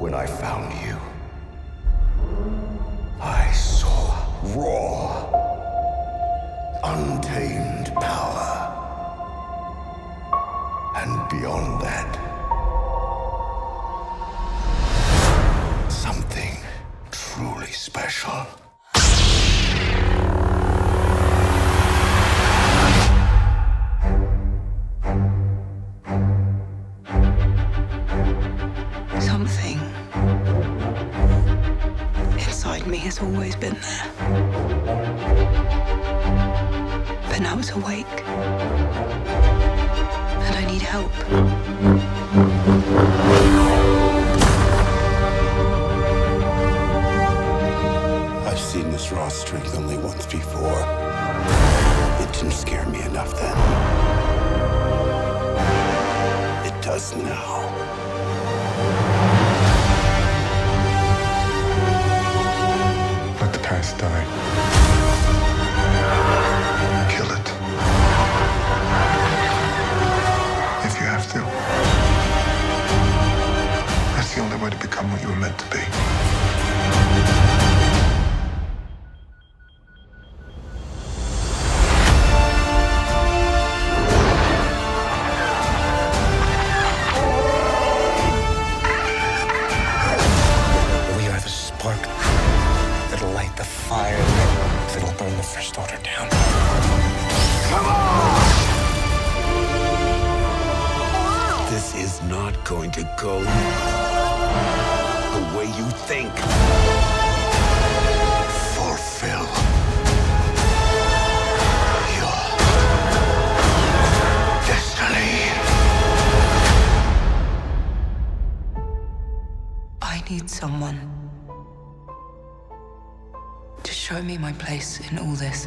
When I found you, I saw raw, untamed power. And beyond that, something truly special. Me has always been there. But now it's awake. And I need help. I've seen this raw strength only once before. It didn't scare me enough then. It does now. Let the. Kill it. If you have to. That's the only way to become what you were meant to be. Going to go the way you think. Fulfill your destiny. I need someone to show me my place in all this.